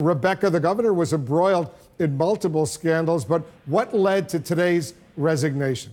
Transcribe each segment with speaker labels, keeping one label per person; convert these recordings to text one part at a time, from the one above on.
Speaker 1: Rebecca, the governor was embroiled in multiple scandals, but what led to today's resignation?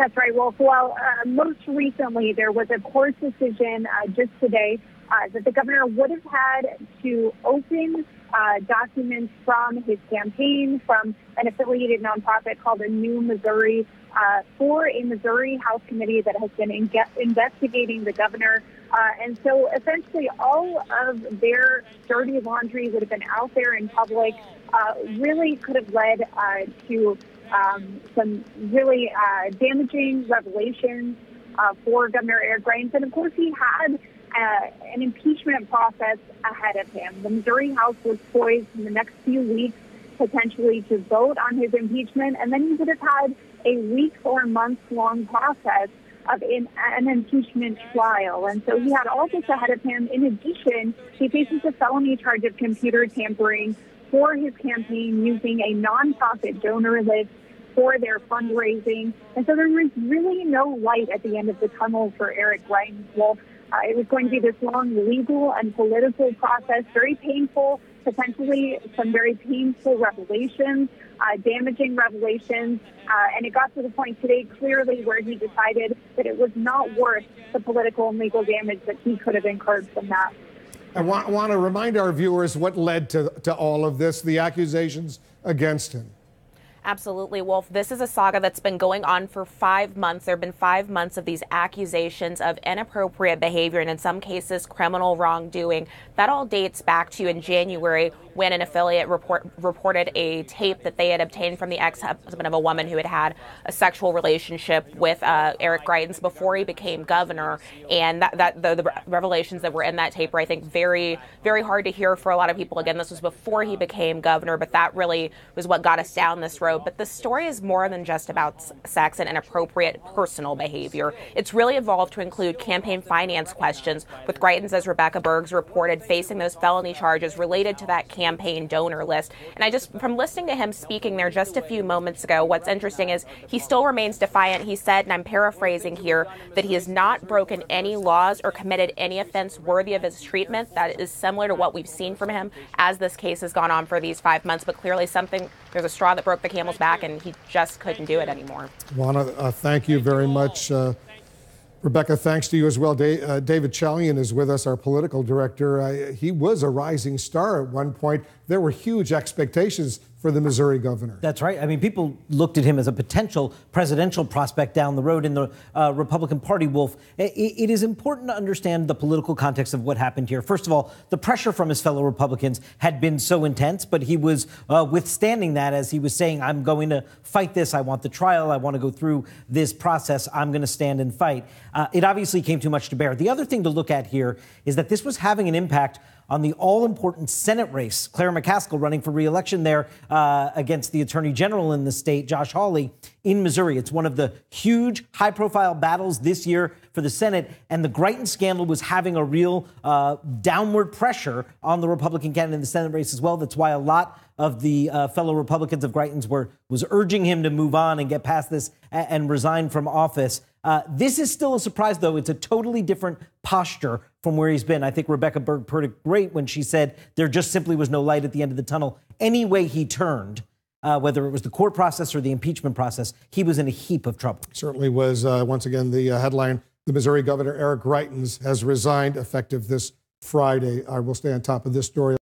Speaker 2: That's right, Wolf. Well, uh, most recently, there was a court decision uh, just today uh, that the governor would have had to open uh, documents from his campaign, from an affiliated nonprofit called the New Missouri, uh, for a Missouri House committee that has been in- investigating the governor. Uh, and so essentially all of their dirty laundry would have been out there in public, uh, really could have led uh, to um, some really uh, damaging revelations uh, for Governor Eric Greitens. And of course, he had uh, an impeachment process ahead of him. The Missouri House was poised in the next few weeks potentially to vote on his impeachment, and then he would have had a week or month long process of in, an impeachment trial. And so he had all this ahead of him. In addition, he faces a felony charge of computer tampering for his campaign using a nonprofit donor list for their fundraising. And so there was really no light at the end of the tunnel for Eric Greitens. Well, uh, it was going to be this long legal and political process, very painful, potentially some very painful revelations, uh, damaging revelations. Uh, and it got to the point today clearly where he decided that it was not worth the political and legal damage that he could have incurred from that.
Speaker 1: I want, want to remind our viewers what led to, to all of this, the accusations against him.
Speaker 3: Absolutely, Wolf. This is a saga that's been going on for five months. There have been five months of these accusations of inappropriate behavior and, in some cases, criminal wrongdoing. That all dates back to in January when an affiliate report, reported a tape that they had obtained from the ex husband of a woman who had had a sexual relationship with uh, Eric Greitens before he became governor. And that, that the, the revelations that were in that tape were, I think, very, very hard to hear for a lot of people. Again, this was before he became governor, but that really was what got us down this road but the story is more than just about sex and inappropriate personal behavior. It's really evolved to include campaign finance questions, with Greitens, as Rebecca Bergs reported, facing those felony charges related to that campaign donor list. And I just, from listening to him speaking there just a few moments ago, what's interesting is he still remains defiant. He said, and I'm paraphrasing here, that he has not broken any laws or committed any offense worthy of his treatment. That is similar to what we've seen from him as this case has gone on for these five months, but clearly something, there's a straw that broke the camel's back, and he just couldn't do it anymore.
Speaker 1: To uh, thank you very much. Uh, Rebecca, thanks to you as well. Da- uh, David Chalian is with us, our political director. Uh, he was a rising star at one point. There were huge expectations for the Missouri governor.
Speaker 4: That's right. I mean, people looked at him as a potential presidential prospect down the road in the uh, Republican Party, Wolf. It, it is important to understand the political context of what happened here. First of all, the pressure from his fellow Republicans had been so intense, but he was uh, withstanding that as he was saying, I'm going to fight this. I want the trial. I want to go through this process. I'm going to stand and fight. Uh, it obviously came too much to bear. The other thing to look at here is that this was having an impact on the all important Senate race. Claire McCaskill running for reelection there uh, against the Attorney General in the state, Josh Hawley, in Missouri. It's one of the huge high profile battles this year for the Senate. And the Greitens scandal was having a real uh, downward pressure on the Republican candidate in the Senate race as well. That's why a lot of the uh, fellow Republicans of Greitens were was urging him to move on and get past this and, and resign from office. Uh, this is still a surprise, though. It's a totally different posture from where he's been. I think Rebecca Berg put it great when she said there just simply was no light at the end of the tunnel. Any way he turned, uh, whether it was the court process or the impeachment process, he was in a heap of trouble.
Speaker 1: Certainly was, uh, once again, the uh, headline the Missouri Governor Eric Greitens has resigned effective this Friday. I will stay on top of this story.